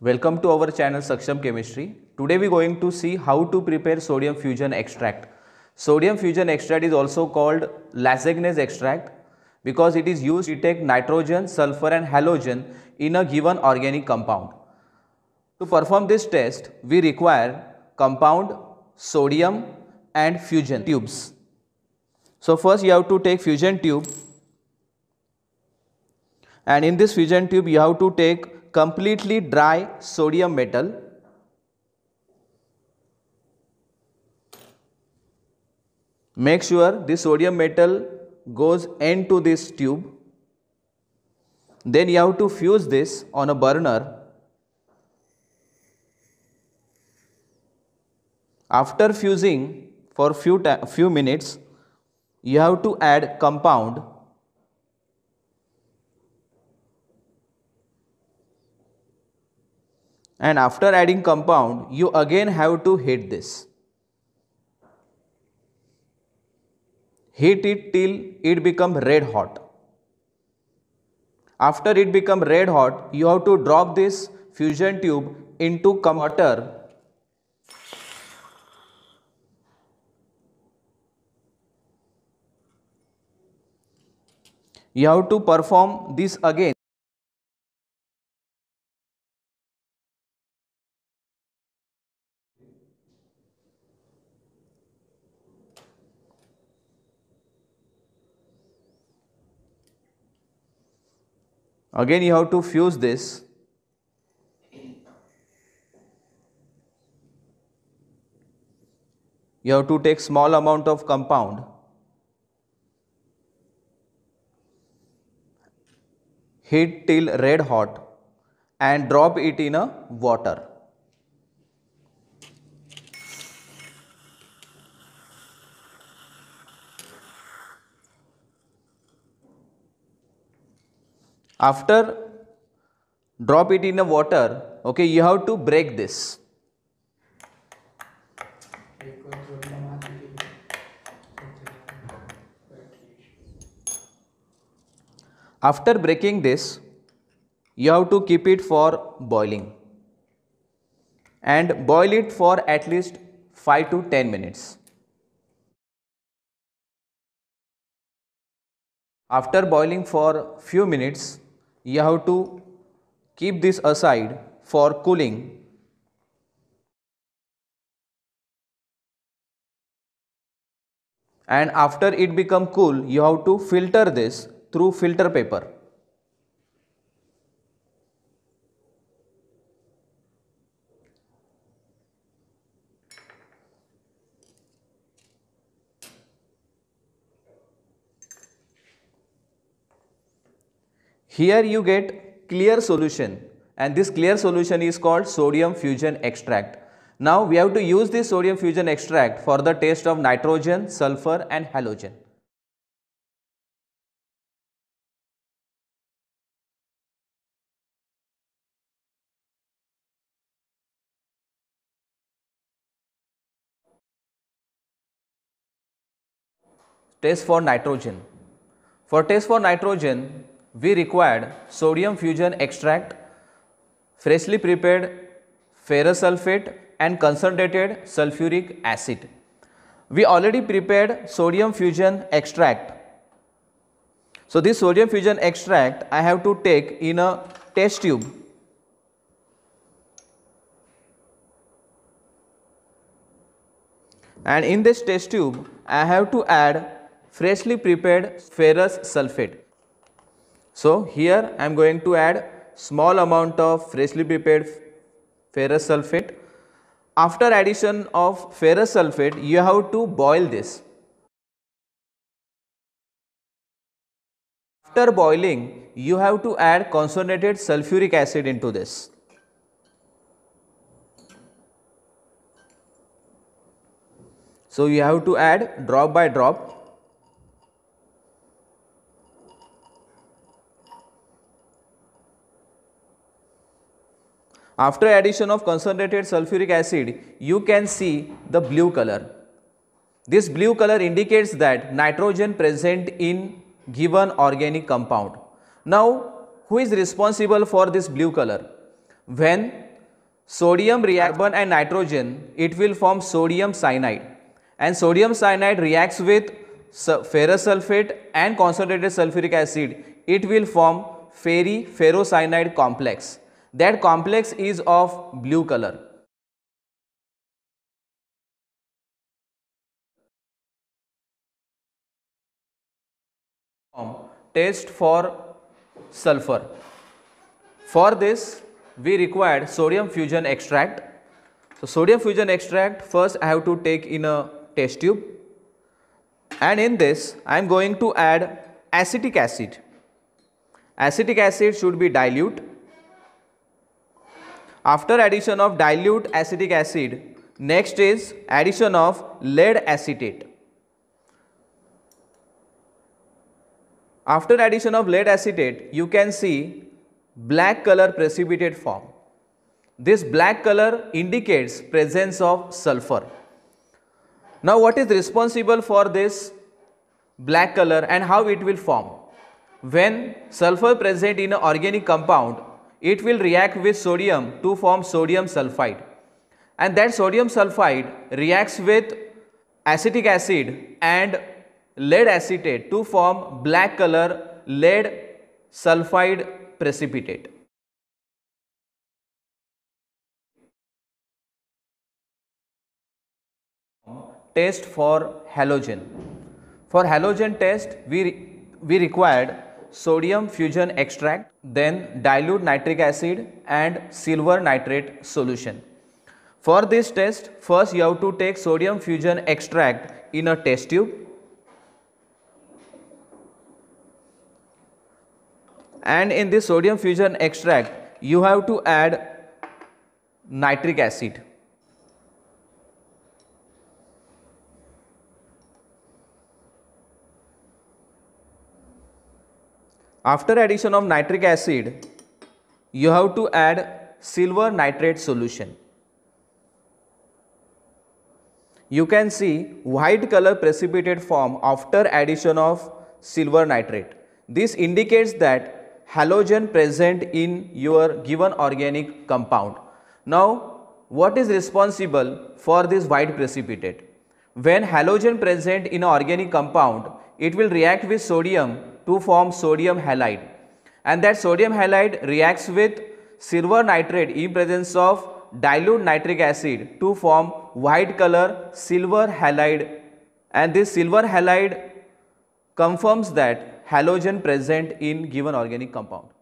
Welcome to our channel Saksham Chemistry. Today we are going to see how to prepare sodium fusion extract. Sodium fusion extract is also called Lassaigne's extract because it is used to detect nitrogen, sulfur and halogen in a given organic compound. To perform this test, we require compound, sodium and fusion tubes. So first you have to take fusion tube and in this fusion tube you have to take completely dry sodium metal. Make sure the sodium metal goes into this tube. Then you have to fuse this on a burner. After fusing for few few minutes you have to add compound and after adding compound you again have to heat this. Heat it till it become red hot. After it become red hot you have to drop this fusion tube into water you have to perform this again Again you have to fuse this. You have to take small amount of compound. Heat till red hot and drop it in a water. After drop it in the water okay you have to break this. After breaking this you have to keep it for boiling. And boil it for at least 5 to 10 minutes. After boiling for few minutes you have to keep this aside for cooling. And after it become cool you have to filter this through filter paper Here you get clear solution and this clear solution is called sodium fusion extract. Now we have to use this sodium fusion extract for the test of nitrogen, sulfur and halogen. Test for nitrogen. For test for nitrogen, we required sodium fusion extract, freshly prepared ferrous sulfate and concentrated sulfuric acid. We already prepared sodium fusion extract. So, this sodium fusion extract I have to take in a test tube. And in this test tube, I have to add freshly prepared ferrous sulfate. So, here I am going to add small amount of freshly prepared ferrous sulfate. After addition of ferrous sulfate, you have to boil this. After boiling, you have to add concentrated sulfuric acid into this. So, you have to add drop by drop After addition of concentrated sulfuric acid, you can see the blue color. This blue color indicates that nitrogen present in given organic compound. Now, who is responsible for this blue color? When sodium carbon and nitrogen, it will form sodium cyanide. And sodium cyanide reacts with ferrous sulfate and concentrated sulfuric acid. It will form ferric ferrocyanide complex. That complex is of blue color. Test for sulfur. For this, we required sodium fusion extract. So, sodium fusion extract first I have to take in a test tube and in this I am going to add acetic acid. Acetic acid should be dilute. After addition of dilute acetic acid, next is addition of lead acetate. After addition of lead acetate, you can see black color precipitate form. This black color indicates presence of sulfur. Now what is responsible for this black color and how it will form? When sulfur present in an organic compound, it will react with sodium to form sodium sulfide. And that sodium sulfide reacts with acetic acid and lead acetate to form black color lead sulfide precipitate. Test for halogen. For halogen test, we, we required sodium fusion extract, then dilute nitric acid and silver nitrate solution. For this test, first you have to take sodium fusion extract in a test tube and in this sodium fusion extract you have to add nitric acid. After addition of nitric acid, you have to add silver nitrate solution. You can see white color precipitate form after addition of silver nitrate. This indicates that halogen present in your given organic compound. Now, what is responsible for this white precipitate? When halogen present in organic compound, it will react with sodium to form sodium halide and that sodium halide reacts with silver nitrate in presence of dilute nitric acid to form white color silver halide and this silver halide confirms that halogen present in given organic compound.